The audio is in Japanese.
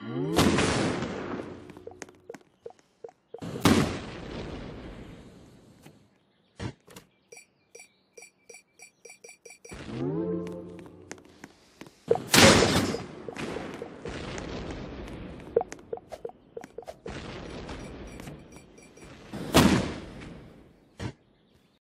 Mm-hmm.